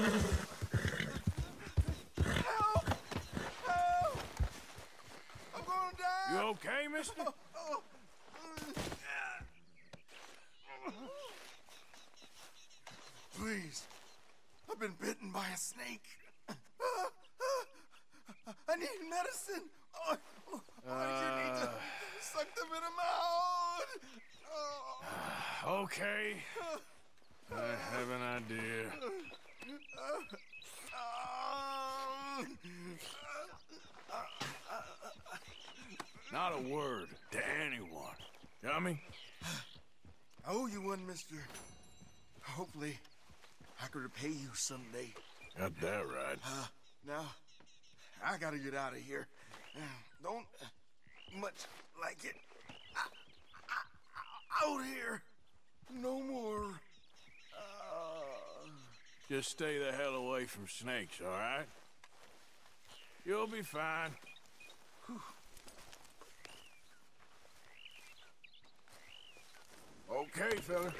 Help! Help! I'm gonna die! You okay, mister? Please. I've been bitten by a snake. I need medicine. Oh, oh I you need to suck the venom out. Oh. Okay. I have an idea. Not a word to anyone. Dummy? I owe you one, mister. Hopefully, I can repay you someday. Got that right. Uh, now, I gotta get out of here. Uh, Don't uh, much like it. I- I- out here. No more. Uh, Just stay the hell away from snakes, all right? You'll be fine. Okay, fella.